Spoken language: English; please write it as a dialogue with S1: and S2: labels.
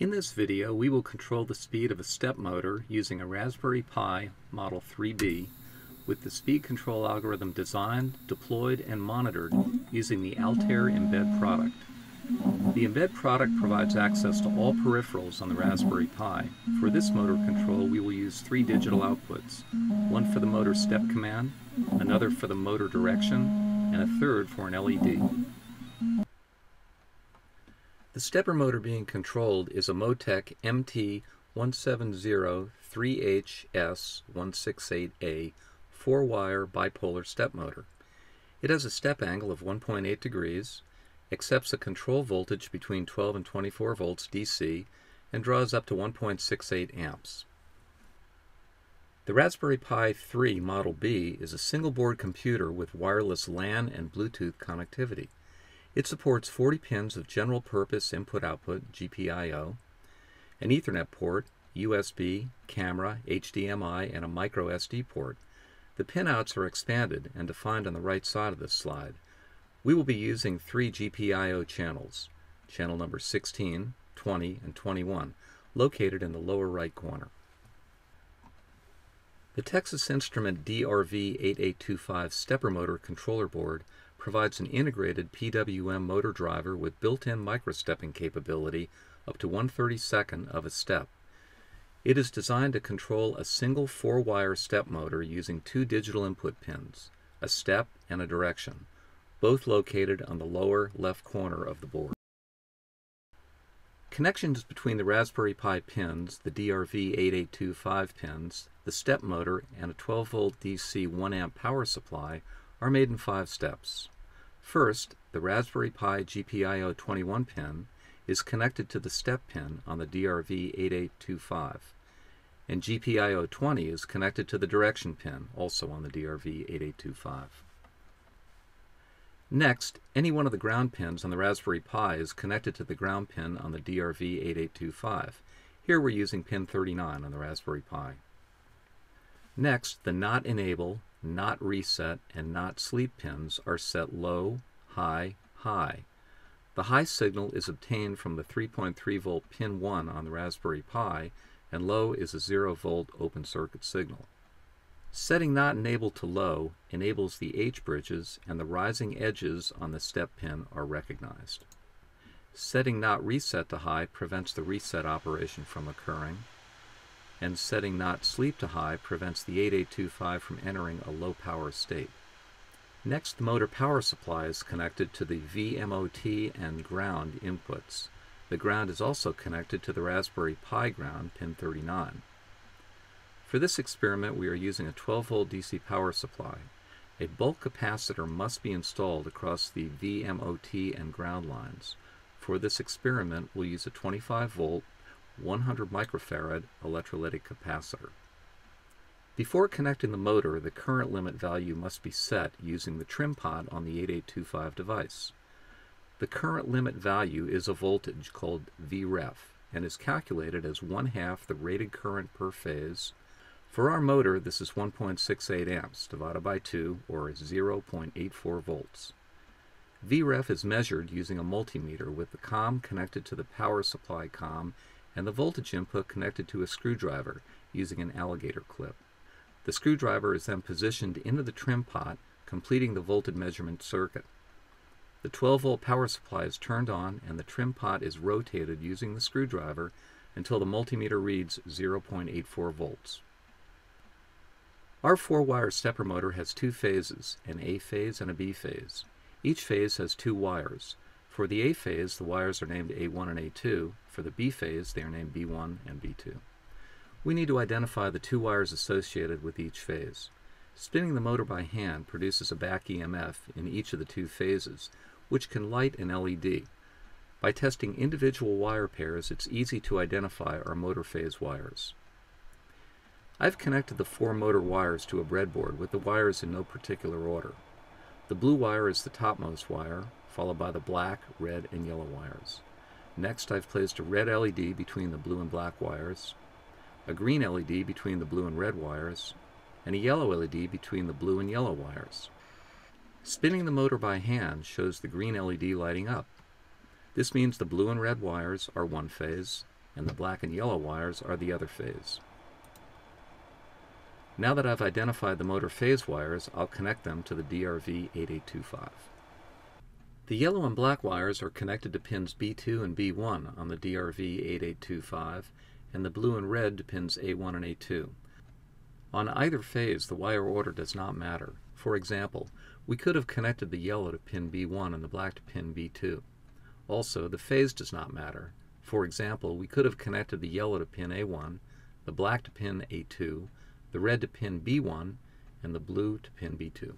S1: In this video, we will control the speed of a step motor using a Raspberry Pi Model 3B with the speed control algorithm designed, deployed, and monitored using the Altair Embed product. The Embed product provides access to all peripherals on the Raspberry Pi. For this motor control, we will use three digital outputs, one for the motor step command, another for the motor direction, and a third for an LED. The stepper motor being controlled is a Motec MT1703HS168A 4-wire bipolar step motor. It has a step angle of 1.8 degrees, accepts a control voltage between 12 and 24 volts DC, and draws up to 1.68 amps. The Raspberry Pi 3 Model B is a single board computer with wireless LAN and Bluetooth connectivity. It supports 40 pins of general purpose input-output GPIO, an Ethernet port, USB, camera, HDMI, and a micro SD port. The pinouts are expanded and defined on the right side of this slide. We will be using three GPIO channels, channel number 16, 20, and 21, located in the lower right corner. The Texas Instrument DRV8825 stepper motor controller board provides an integrated PWM motor driver with built-in microstepping capability up to 1 32nd of a step. It is designed to control a single four-wire step motor using two digital input pins, a step and a direction, both located on the lower left corner of the board. Connections between the Raspberry Pi pins, the DRV8825 pins, the step motor, and a 12 volt DC 1 amp power supply are made in five steps. First, the Raspberry Pi GPIO 21 pin is connected to the step pin on the DRV8825, and GPIO 20 is connected to the direction pin, also on the DRV8825. Next, any one of the ground pins on the Raspberry Pi is connected to the ground pin on the DRV8825. Here we're using pin 39 on the Raspberry Pi. Next, the not enable not reset, and not sleep pins are set low, high, high. The high signal is obtained from the 3.3 volt pin 1 on the Raspberry Pi, and low is a 0 volt open circuit signal. Setting not enabled to low enables the H bridges and the rising edges on the step pin are recognized. Setting not reset to high prevents the reset operation from occurring and setting not sleep to high prevents the 8825 from entering a low power state. Next, the motor power supply is connected to the VMOT and ground inputs. The ground is also connected to the Raspberry Pi ground, pin 39. For this experiment, we are using a 12 volt DC power supply. A bulk capacitor must be installed across the VMOT and ground lines. For this experiment, we'll use a 25 volt 100 microfarad electrolytic capacitor. Before connecting the motor, the current limit value must be set using the trim pot on the 8825 device. The current limit value is a voltage called Vref and is calculated as one half the rated current per phase. For our motor, this is 1.68 amps divided by 2, or 0.84 volts. Vref is measured using a multimeter with the COM connected to the power supply COM and the voltage input connected to a screwdriver using an alligator clip. The screwdriver is then positioned into the trim pot, completing the voltage measurement circuit. The 12 volt power supply is turned on and the trim pot is rotated using the screwdriver until the multimeter reads 0.84 volts. Our four-wire stepper motor has two phases, an A phase and a B phase. Each phase has two wires. For the A phase, the wires are named A1 and A2. For the B phase, they are named B1 and B2. We need to identify the two wires associated with each phase. Spinning the motor by hand produces a back EMF in each of the two phases, which can light an LED. By testing individual wire pairs, it's easy to identify our motor phase wires. I've connected the four motor wires to a breadboard with the wires in no particular order. The blue wire is the topmost wire, followed by the black, red, and yellow wires. Next, I've placed a red LED between the blue and black wires, a green LED between the blue and red wires, and a yellow LED between the blue and yellow wires. Spinning the motor by hand shows the green LED lighting up. This means the blue and red wires are one phase, and the black and yellow wires are the other phase. Now that I've identified the motor phase wires, I'll connect them to the DRV8825. The yellow and black wires are connected to pins B2 and B1 on the DRV8825, and the blue and red to pins A1 and A2. On either phase, the wire order does not matter. For example, we could have connected the yellow to pin B1 and the black to pin B2. Also, the phase does not matter. For example, we could have connected the yellow to pin A1, the black to pin A2, the red to pin B1, and the blue to pin B2.